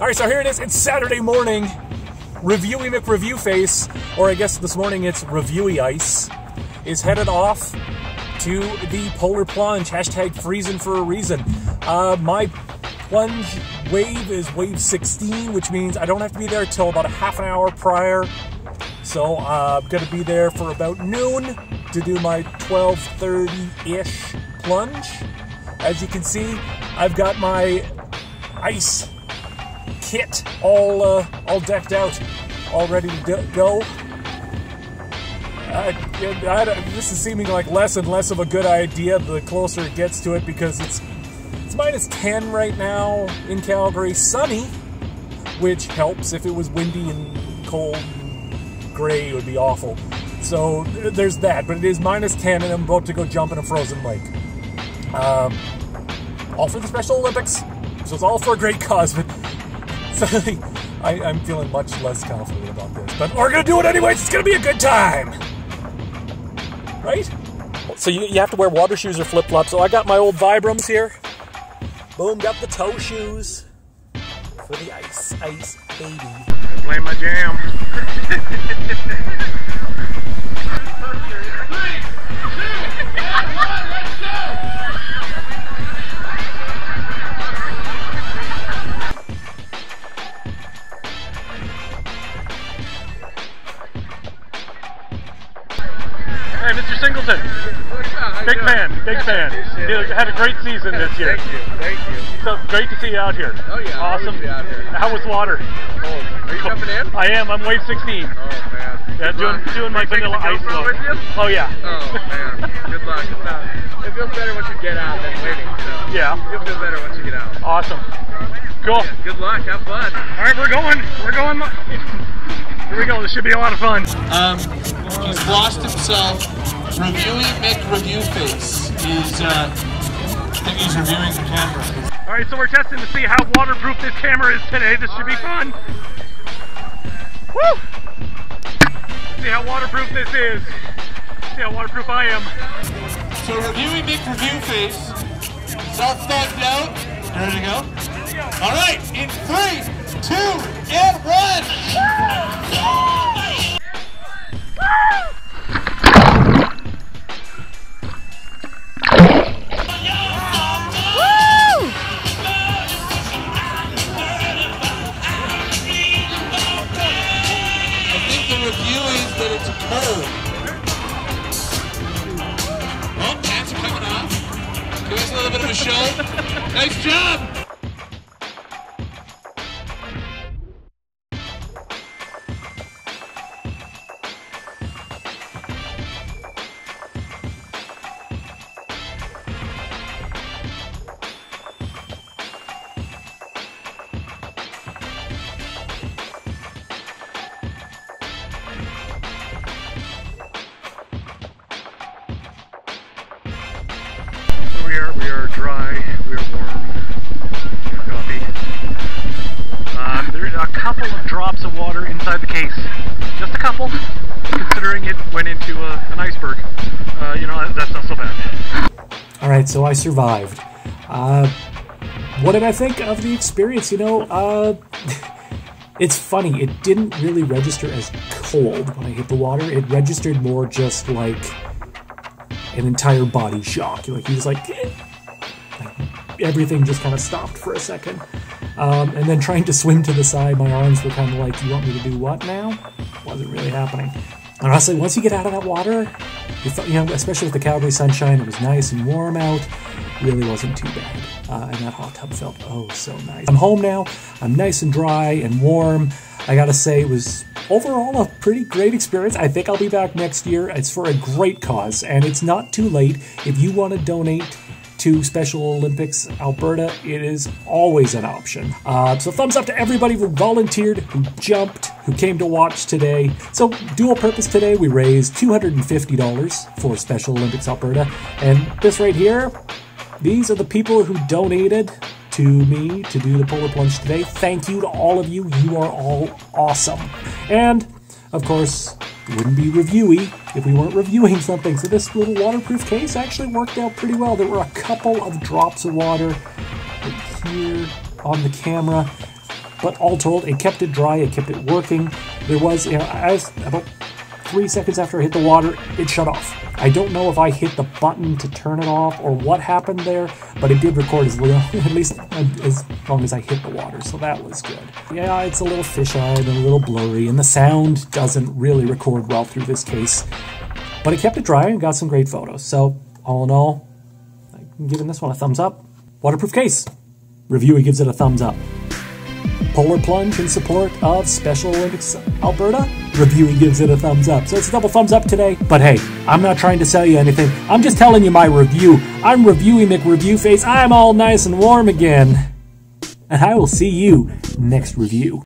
All right, so here it is. It's Saturday morning. Reviewy McReviewface, or I guess this morning it's Reviewy Ice, is headed off to the Polar Plunge. Hashtag freezing for a reason. Uh, my plunge wave is wave 16, which means I don't have to be there till about a half an hour prior. So uh, I'm going to be there for about noon to do my 12:30-ish plunge. As you can see, I've got my ice kit all uh, all decked out, all ready to go. Uh, I, this is seeming like less and less of a good idea the closer it gets to it because it's it's minus 10 right now in Calgary, sunny, which helps. If it was windy and cold, gray, it would be awful. So there's that, but it is minus 10 and I'm about to go jump in a frozen lake. Um, all for the Special Olympics, so it's all for a great cause, but I, am feeling much less confident about this. But we're gonna do it anyways. It's gonna be a good time, right? So you, you have to wear water shoes or flip flops. So oh, I got my old Vibrams here. Boom, got the toe shoes for the ice, ice baby. Play my jam. Hey, Mr. Singleton. Big fan, big fan. You had a great season this year. Thank you, thank you. So great to see you out here. Oh yeah, awesome. Out here. How was water? Oh, are you jumping in? I am. I'm wave 16. Oh man. Yeah, Good doing luck. doing my Are you taking vanilla ice GoPro load. with you? Oh yeah. Oh man. Good luck. It's not, it feels better once you get out than waiting. So Yeah. You'll feel better once you get out. Awesome. Cool. Yeah, good luck. Have fun. All right, we're going. We're going. Here we go. This should be a lot of fun. Um, he's lost himself. Reviewing Mick Review Face. He's, uh, I think he's reviewing the camera. All right, so we're testing to see how waterproof this camera is today. This should be fun. Woo! See how waterproof this is. See how waterproof I am. So reviewing McReviewface. Self thugged out. Ready to go? All right, in three, two, and one. Cold. Oh, are coming off. Give us a little bit of a show. nice job. Dry, we are warm, coffee. Um, there are a couple of drops of water inside the case. Just a couple, considering it went into a, an iceberg. Uh, you know, that's not so bad. All right, so I survived. Uh, what did I think of the experience? You know, uh, it's funny. It didn't really register as cold when I hit the water. It registered more just like an entire body shock. Like he was like, eh. Everything just kind of stopped for a second. Um, and then trying to swim to the side, my arms were kind of like, Do "You want me to do what now?" Wasn't really happening. And honestly, once you get out of that water, you, felt, you know, especially with the Calgary sunshine, it was nice and warm out. Really wasn't too bad, uh, and that hot tub felt oh so nice. I'm home now. I'm nice and dry and warm. I gotta say, it was overall a pretty great experience. I think I'll be back next year. It's for a great cause, and it's not too late if you want to donate to Special Olympics Alberta, it is always an option. Uh, so thumbs up to everybody who volunteered, who jumped, who came to watch today. So dual purpose today, we raised $250 for Special Olympics Alberta. And this right here, these are the people who donated to me to do the polar plunge today. Thank you to all of you. You are all awesome. And of course, wouldn't be reviewy if we weren't reviewing something. So this little waterproof case actually worked out pretty well. There were a couple of drops of water here on the camera. But all told, it kept it dry, it kept it working. There was, you know, as about three seconds after I hit the water, it shut off. I don't know if I hit the button to turn it off or what happened there, but it did record as little, at least uh, as long as I hit the water, so that was good. Yeah, it's a little fisheye and a little blurry, and the sound doesn't really record well through this case, but it kept it dry and got some great photos. So all in all, I'm giving this one a thumbs up. Waterproof case. Reviewer gives it a thumbs up. Polar Plunge in support of Special Olympics Alberta. Reviewing gives it a thumbs up. So it's a double thumbs up today. But hey, I'm not trying to sell you anything. I'm just telling you my review. I'm reviewing McReviewface. I'm all nice and warm again. And I will see you next review.